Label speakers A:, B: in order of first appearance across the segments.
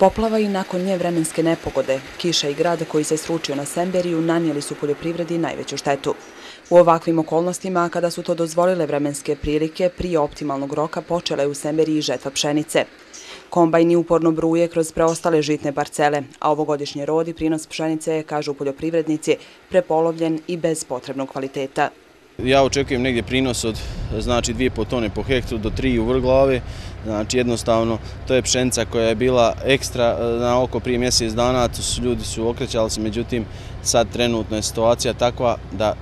A: Poplava i nakon nje vremenske nepogode, kiša i grad koji se sručio na Semberiju nanijeli su poljoprivredi najveću štetu. U ovakvim okolnostima, kada su to dozvolile vremenske prilike, prije optimalnog roka počela je u Semberiji žetva pšenice. Kombajni uporno bruje kroz preostale žitne parcele, a ovogodišnje rodi prinos pšenice je, kažu poljoprivrednici, prepolovljen i bez potrebnog kvaliteta.
B: Ja očekujem negdje prinos od znači 2,5 tone po hektru do 3 u vrglave. Znači jednostavno to je pšenica koja je bila ekstra e, na oko prije mjesec dana, ljudi su okrećali se, međutim sad trenutno je situacija takva da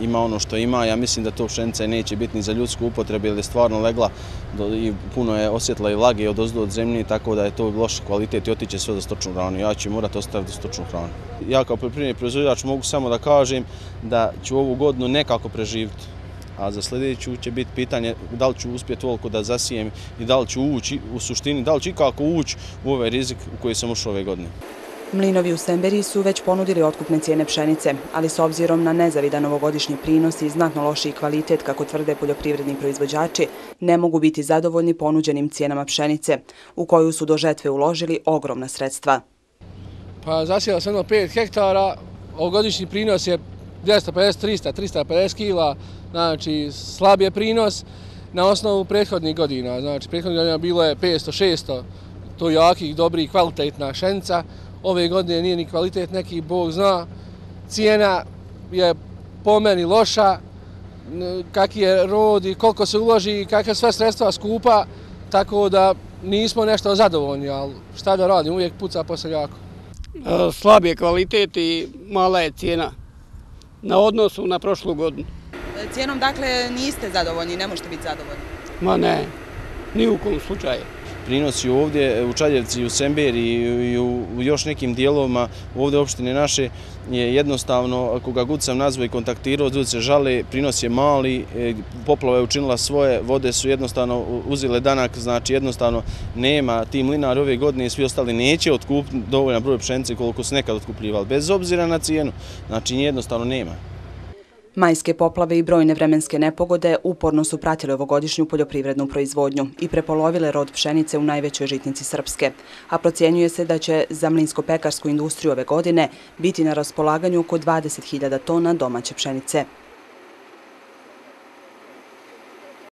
B: ima ono što ima. Ja mislim da to pšenica neće biti ni za ljudsku upotrebu jer je stvarno legla i puno je osjetla i vlage od ozdu od zemlje, tako da je to loš kvalitet i otiće sve za stočnu hranu. Ja ću morati ostaviti stočnu hranu. Ja kao poljoprivredni proizvodjač mogu samo da kažem da ću ovu godinu nekako preživiti. A za sljedeću će biti pitanje da li ću uspjeti toliko da zasijem i da li ću ući u suštini, da li ću ikako ući u ovaj rizik u koji sam ušao ove godine.
A: Mlinovi u Semberi su već ponudili otkupne cijene pšenice, ali s obzirom na nezavidan novogodišnji prinos i znatno lošiji kvalitet, kako tvrde poljoprivredni proizvođači, ne mogu biti zadovoljni ponuđenim cijenama pšenice, u koju su do žetve uložili ogromna sredstva.
C: Pa zasijela sam 5 hektara, ovogodišnji prinos je 250-300, 350 kila, znači slab je prinos na osnovu prethodnih godina. Znači, prethodnih godina bilo je 500-600, to jakih, dobrih, kvalitetna šenica, ove godine nije ni kvalitet neki, Bog zna. Cijena je po meni loša, kakvi je rod i koliko se uloži i kakve sve sredstva skupa, tako da nismo nešto zadovoljni, ali šta da radim, uvijek puca po seljako.
D: E, slab je kvalitet i mala je cijena na odnosu na prošlu godinu.
A: Cijenom dakle niste zadovoljni, ne možete biti zadovoljni?
D: Ma ne, ni u kom slučaju
B: prinosi ovdje e, u Čaljevci, u Semberi i u još nekim dijelovima ovdje opštine naše je jednostavno, koga god sam nazvao i kontaktirao, ljudi se žale, prinos je mali, e, poplava je učinila svoje, vode su jednostavno uzile danak, znači jednostavno nema ti mlinari ove godine i svi ostali neće otkupiti dovoljna broj pšenice koliko su nekad otkupljivali, bez obzira na cijenu, znači jednostavno nema.
A: Majske poplave i brojne vremenske nepogode uporno su pratile ovogodišnju poljoprivrednu proizvodnju i prepolovile rod pšenice u najvećoj žitnici Srpske, a procjenjuje se da će za mlinsko-pekarsku industriju ove godine biti na raspolaganju oko 20.000 tona domaće pšenice.